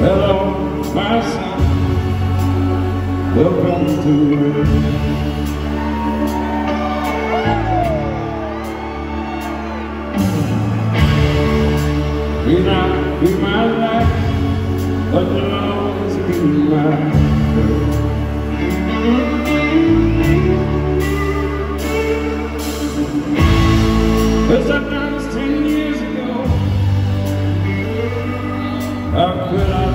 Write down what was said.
Hello, my son. Welcome to Earth. May not be my life, but you'll always be my girl. But this ten years ago, how could I?